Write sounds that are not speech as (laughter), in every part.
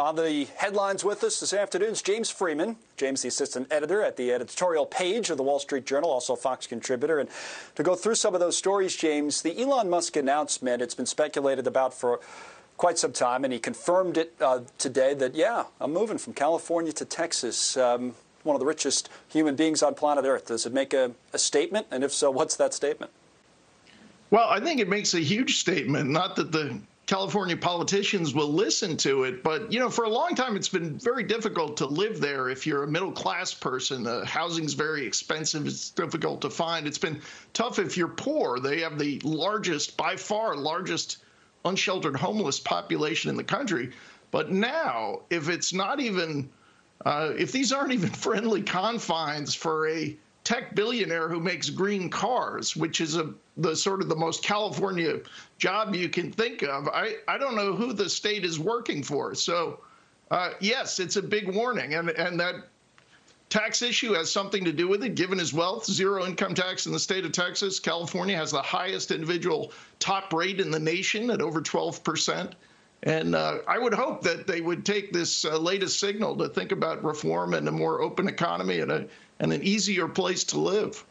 On the headlines with us this afternoon is James Freeman. James, the assistant editor at the editorial page of the Wall Street Journal, also a Fox contributor. And to go through some of those stories, James, the Elon Musk announcement, it's been speculated about for quite some time, and he confirmed it uh, today that, yeah, I'm moving from California to Texas. Um, one of the richest human beings on planet Earth. Does it make a, a statement? And if so, what's that statement? Well, I think it makes a huge statement. Not that the California politicians will listen to it. But, you know, for a long time, it's been very difficult to live there if you're a middle class person. Uh, housing's very expensive, it's difficult to find. It's been tough if you're poor. They have the largest, by far, largest unsheltered homeless population in the country. But now, if it's not even, uh, if these aren't even (laughs) friendly confines for a tech billionaire who makes green cars, which is a the sort of the most California job you can think of. I, I don't know who the state is working for. So, uh, yes, it's a big warning, and and that tax issue has something to do with it. Given his wealth, zero income tax in the state of Texas. California has the highest individual top rate in the nation at over 12 percent. And uh, I would hope that they would take this uh, latest signal to think about reform and a more open economy and a and an easier place to live.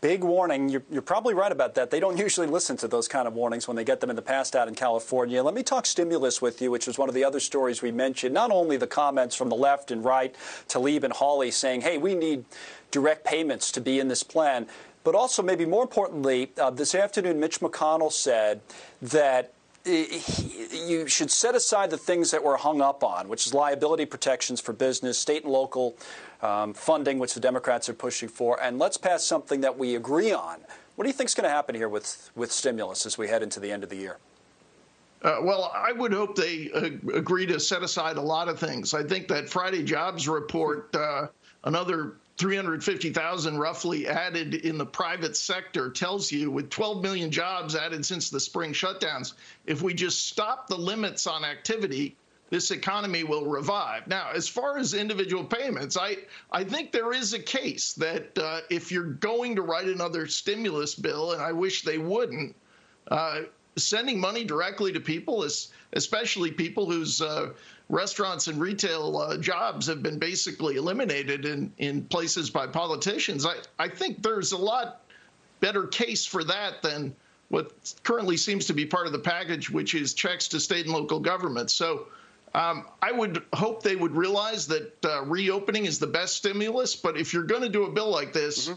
Big warning. You're, you're, probably right about that. They don't usually listen to those kind of warnings when they get them in the past out in California. Let me talk stimulus with you, which was one of the other stories we mentioned. Not only the comments from the left and right, Tlaib and Hawley saying, hey, we need direct payments to be in this plan, but also, maybe more importantly, uh, this afternoon, Mitch McConnell said that you should set aside the things that we're hung up on, which is liability protections for business, state and local um, funding, which the Democrats are pushing for, and let's pass something that we agree on. What do you think is going to happen here with, with stimulus as we head into the end of the year? Uh, well, I would hope they uh, agree to set aside a lot of things. I think that Friday jobs report, uh, another 350,000 roughly added in the private sector tells you with 12 million jobs added since the spring shutdowns, if we just stop the limits on activity, this economy will revive. Now, as far as individual payments, I, I think there is a case that uh, if you're going to write another stimulus bill, and I wish they wouldn't, uh, sending money directly to people, especially people whose uh, restaurants and retail uh, jobs have been basically eliminated in, in places by politicians. I, I think there's a lot better case for that than what currently seems to be part of the package, which is checks to state and local governments. So um, I would hope they would realize that uh, reopening is the best stimulus. But if you're going to do a bill like this, mm-hmm.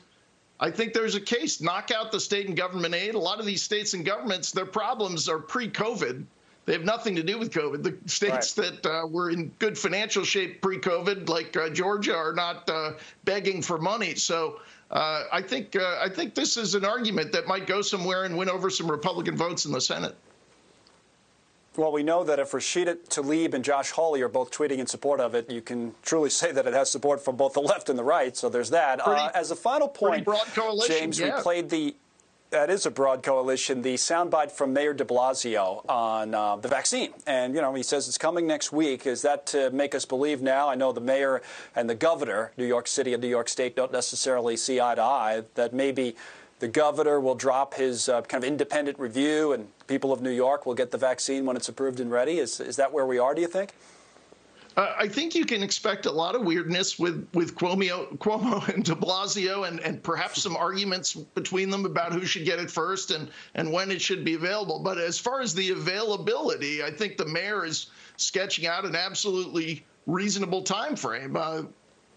I think there's a case. Knock out the state and government aid. A lot of these states and governments, their problems are pre COVID. They have nothing to do with COVID. The states right. that uh, were in good financial shape pre-COVID, like uh, Georgia, are not uh, begging for money. So uh, I think uh, I think this is an argument that might go somewhere and win over some Republican votes in the Senate. Well, we know that if Rashida Tlaib and Josh Hawley are both tweeting in support of it, you can truly say that it has support from both the left and the right. So there's that. Pretty, uh, as a final point, James, yeah. we played the that is a broad coalition. The soundbite from Mayor de Blasio on uh, the vaccine. And, you know, he says it's coming next week. Is that to make us believe now? I know the mayor and the governor, New York City and New York State, don't necessarily see eye to eye, that maybe the governor will drop his uh, kind of independent review and people of New York will get the vaccine when it's approved and ready. Is, is that where we are, do you think? Uh, I think you can expect a lot of weirdness with with Cuomo, Cuomo (laughs) and De Blasio, and and perhaps some arguments between them about who should get it first and and when it should be available. But as far as the availability, I think the mayor is sketching out an absolutely reasonable time frame. Uh,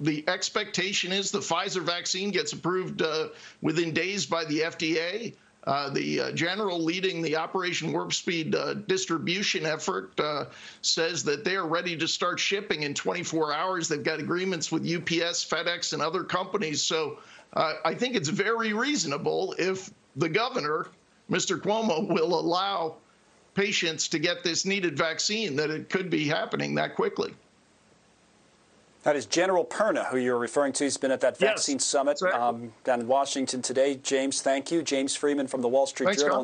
the expectation is the Pfizer vaccine gets approved uh, within days by the FDA. Uh, the uh, general leading the Operation Warp Speed uh, distribution effort uh, says that they are ready to start shipping in 24 hours. They've got agreements with UPS, FedEx, and other companies. So uh, I think it's very reasonable if the governor, Mr. Cuomo, will allow patients to get this needed vaccine that it could be happening that quickly. That is General Perna, who you're referring to. He's been at that vaccine yes, summit um, down in Washington today. James, thank you. James Freeman from the Wall Street Thanks, Journal.